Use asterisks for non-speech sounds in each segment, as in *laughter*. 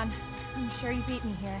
Leon. I'm sure you beat me here.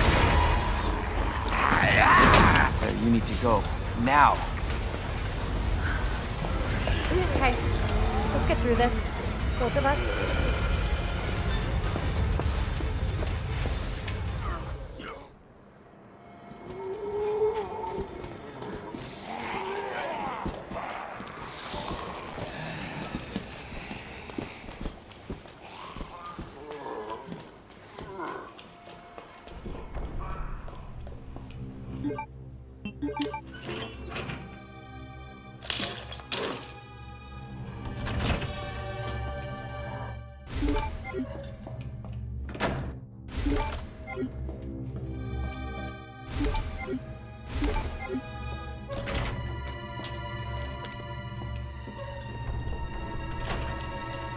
Claire, you need to go. Now! Okay, let's get through this. Both of us.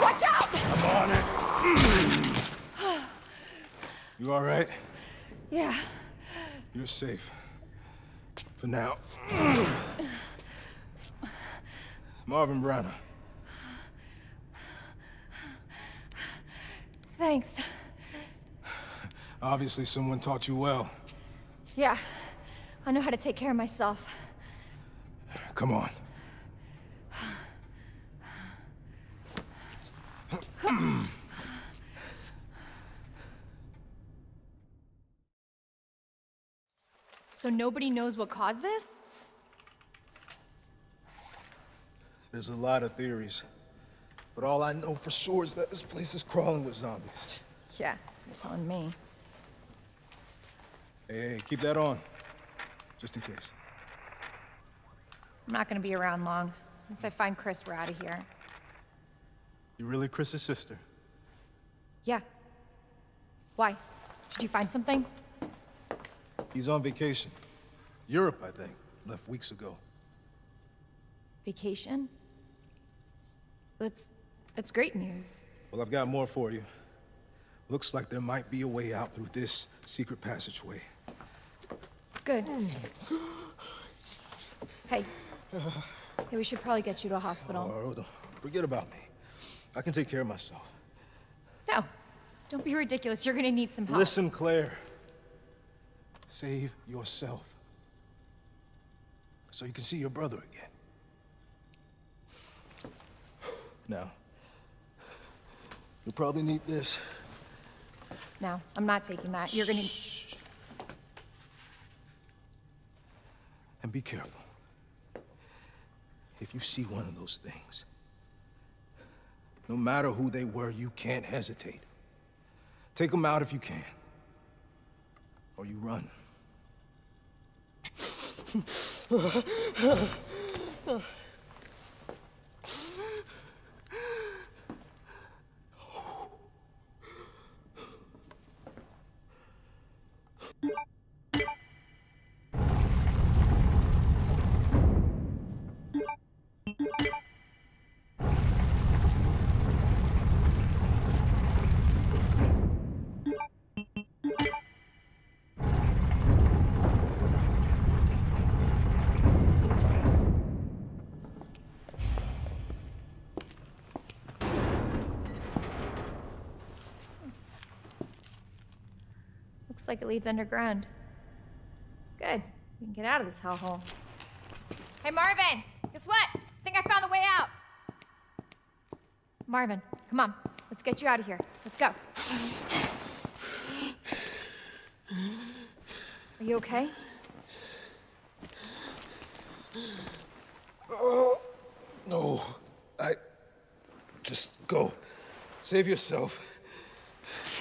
Watch out! I'm on it. You all right? Yeah. You're safe. For now. Marvin Branagh. Thanks. Obviously, someone taught you well. Yeah. I know how to take care of myself. Come on. so nobody knows what caused this? There's a lot of theories. But all I know for sure is that this place is crawling with zombies. Yeah, you're telling me. Hey, hey keep that on. Just in case. I'm not gonna be around long. Once I find Chris, we're out of here. You really Chris's sister? Yeah. Why? Did you find something? He's on vacation. Europe, I think. Left weeks ago. Vacation? That's that's great news. Well, I've got more for you. Looks like there might be a way out through this secret passageway. Good. Hey. Hey, we should probably get you to a hospital. Oh, don't forget about me. I can take care of myself. No. Don't be ridiculous. You're gonna need some help. Listen, Claire. Save yourself. So you can see your brother again. Now, you'll probably need this. No, I'm not taking that. You're gonna. And be careful. If you see one of those things, no matter who they were, you can't hesitate. Take them out if you can. Or you run. *laughs* Looks like it leads underground. Good. We can get out of this hellhole. Hey, Marvin! Guess what? I think I found the way out! Marvin, come on. Let's get you out of here. Let's go. Are you okay? No, I. Just go. Save yourself.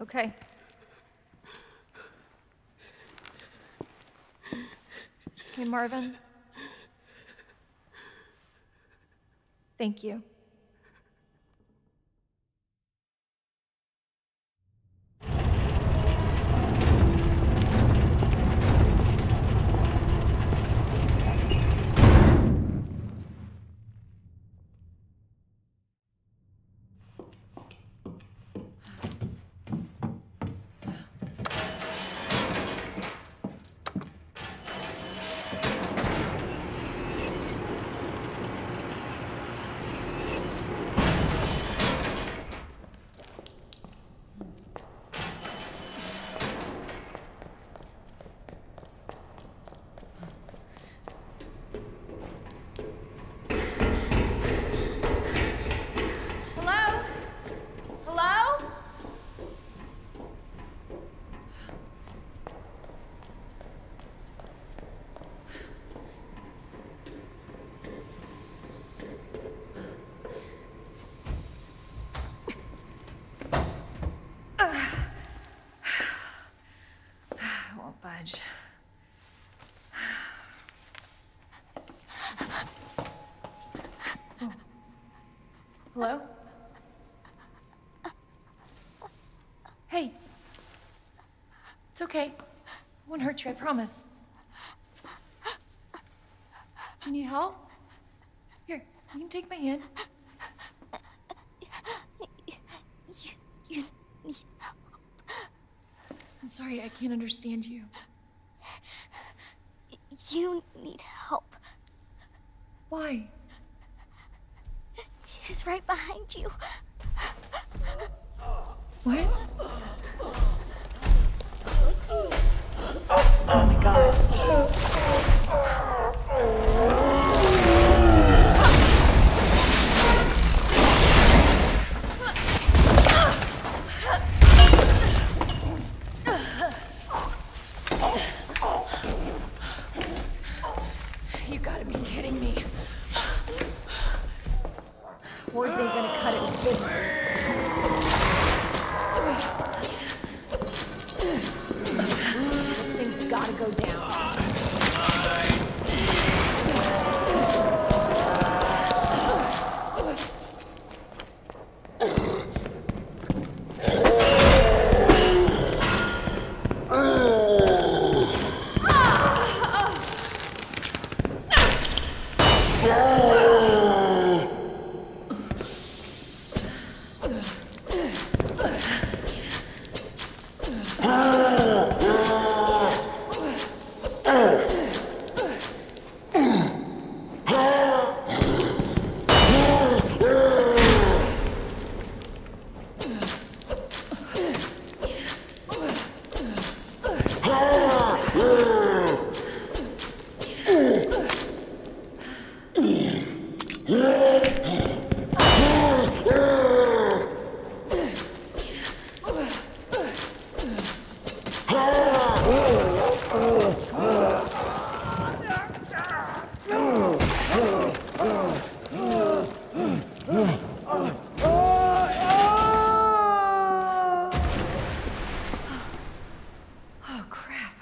Okay. Hey, Marvin. Thank you. Oh. Hello? Hey. It's okay. I won't hurt you, I promise. Do you need help? Here, you can take my hand. You need I'm sorry, I can't understand you. You need help. Why? He's right behind you. What? Oh my god. Kidding me. Words ain't gonna cut it with this. This thing's gotta go down. Ah! Oh crap.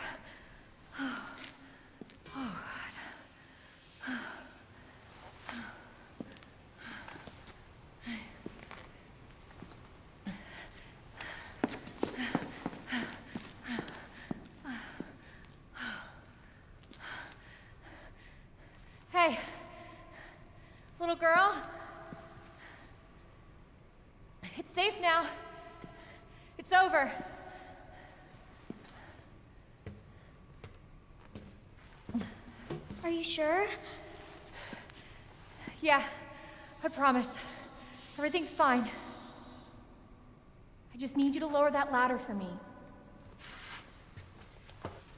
Hey, little girl. It's safe now. It's over. Are you sure? Yeah, I promise. Everything's fine. I just need you to lower that ladder for me.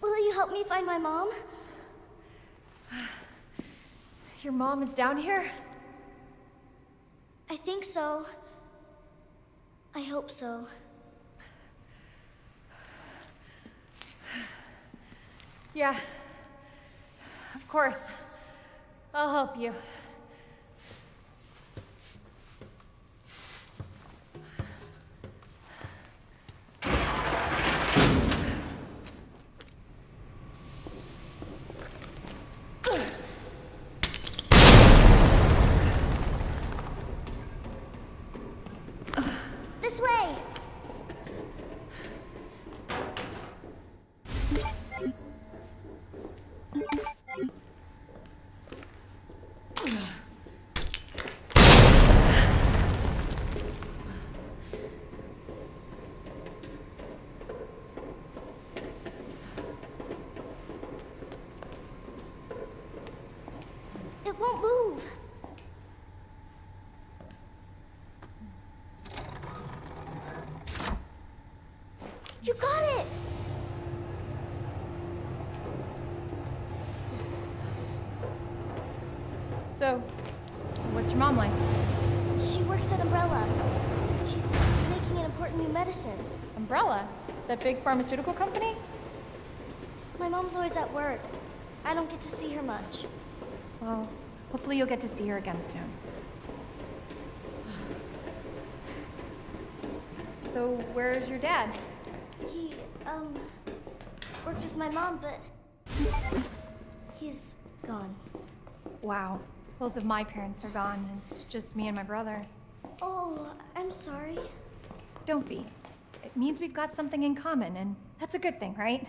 Will you help me find my mom? Your mom is down here? I think so. I hope so. Yeah. Of course. I'll help you. So, what's your mom like? She works at Umbrella. She's making an important new medicine. Umbrella? That big pharmaceutical company? My mom's always at work. I don't get to see her much. Well, hopefully you'll get to see her again soon. So, where's your dad? He, um, worked with my mom, but he's gone. Wow. Both of my parents are gone. It's just me and my brother. Oh, I'm sorry. Don't be. It means we've got something in common, and that's a good thing, right?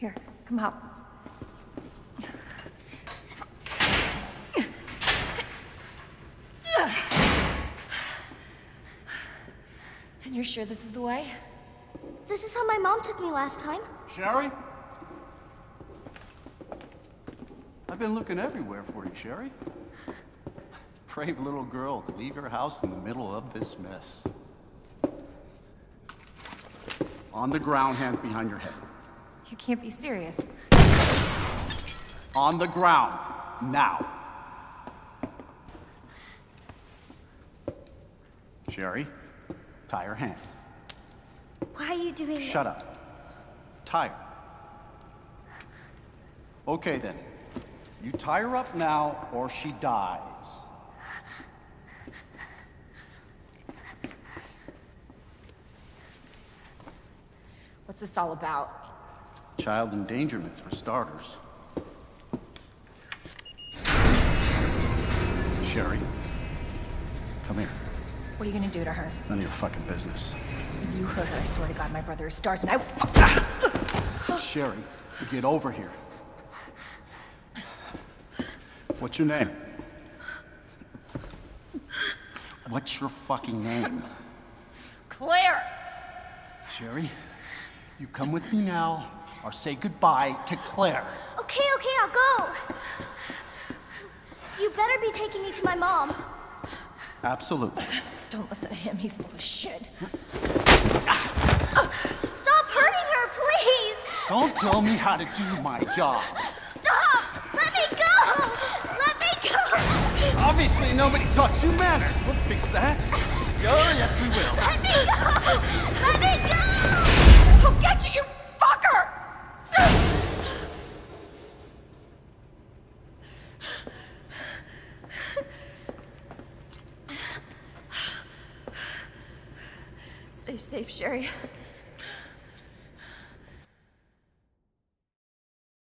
Here, come help. And you're sure this is the way? This is how my mom took me last time. Sherry? I've been looking everywhere for you, Sherry. Brave little girl to leave your house in the middle of this mess. On the ground, hands behind your head. You can't be serious. On the ground, now. Sherry, tie your hands. Why are you doing this? Shut up. Tie her. Okay then. You tie her up now or she dies. What's this all about? Child endangerment for starters. Sherry, come here. What are you gonna do to her? None of your fucking business. If you hurt her, I swear to God, my brother is stars and I. Fuck! Sherry, get over here. What's your name? What's your fucking name? Claire! Sherry, you come with me now or say goodbye to Claire. Okay, okay, I'll go. You better be taking me to my mom. Absolutely. Don't listen to him, he's full of shit. Stop hurting her, please! Don't tell me how to do my job. Stop! Let me go! Let me go! Obviously, nobody taught you manners. We'll fix that. Oh, yes, we will. Let me go! Let me go! I'll get you, you Sherry.